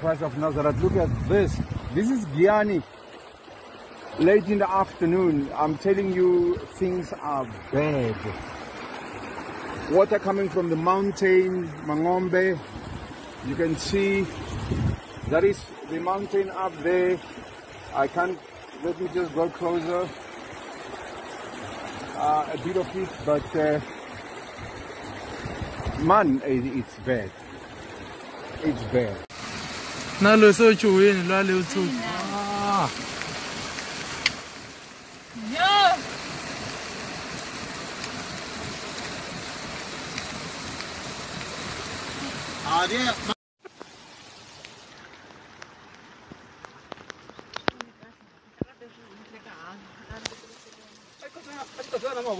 Christ of Nazareth, look at this. This is Giyani. Late in the afternoon, I'm telling you, things are bad. Water coming from the mountain, Mangombe. You can see that is the mountain up there. I can't, let me just go closer. Uh, a bit of it, but uh, man, it, it's bad. It's bad. nalo sojuwini lwale uthuli ah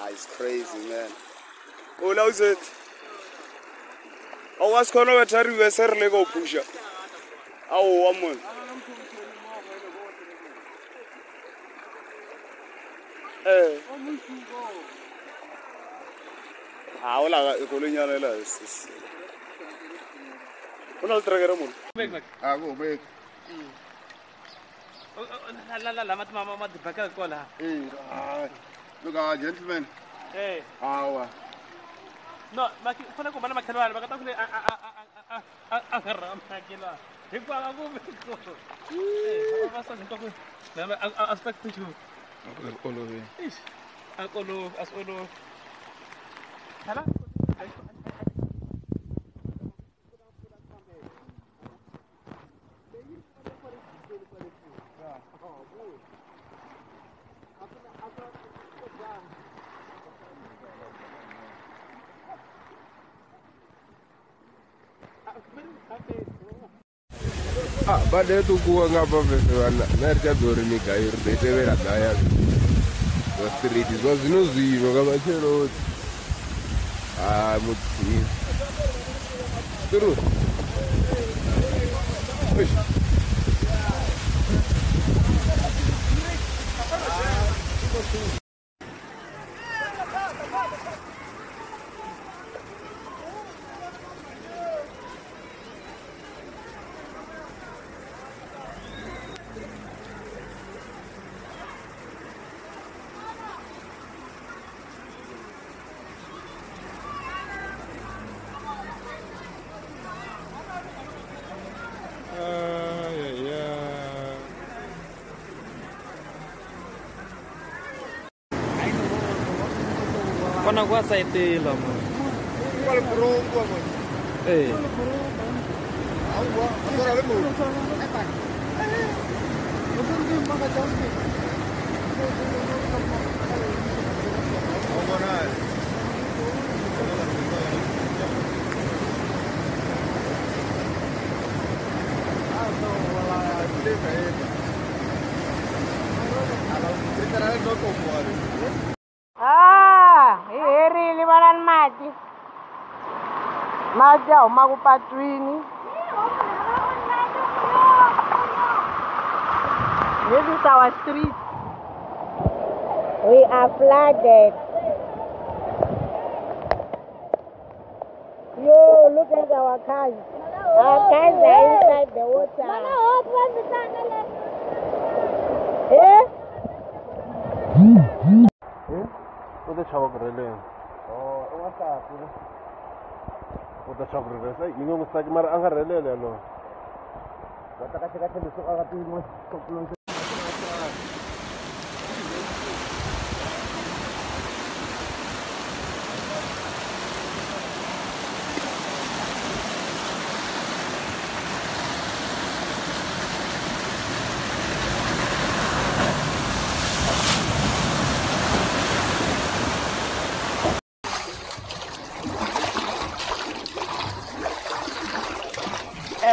hayi it's crazy man ola uzethi awukwazi khona wethariwe serile kowuphusha awowa mona um ha ola ekoloinyana ela go na le trekere mona la la la madiba ka kola Look, at our gentlemen. Hey. How? Uh, no, ma, kau nak mana macam mana? Bagaimana kau ni? Ah, ah, ah, ah, ah, ah, ah, ah, ah, Hey, I'm going to go. Hey, I'm going to go. I'm going to go. I'm going to go. To go. I'm. I'm going to go. To go. I'm. I'm going to go. To go. I'm. I'm going to go. To go. I'm. I'm going to go. To go. I'm. I'm going to go. To go. I'm. I'm going to go. To go. I'm ah bade tukuwa ngapa pese vana narichadzorenika iro ndoitevera gaya zvastiriti zva zvino zviva kamacheroti ha mudzii turu Thank you. khona kwa sa etela mo kwa le burongo mo eh Ahora, a la mati ya humaku patwini this is our street we are flooded yo look at our cars our cars are inside the water eh? U ta chava ku releni. Oh, i wansati. U ta chava oda chakru resa ingo mustaki mara anga relele lo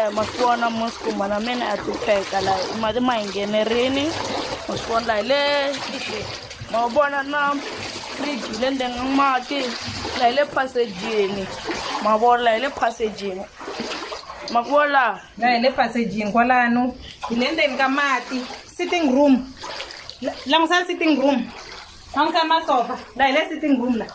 yalowo. ma swi vona musikumba na mina ya hlupheka laha mati ma hi nghenerini ma swi vona hi le ma vona na friji le ndzeni ka mati laha hi le passagini ma vona laha hi le passagini ma ku vona la hi le passagini kwalano hi le ndzeni ka mati sitting room langusa sitting room langusa masofa la hi le sitting room la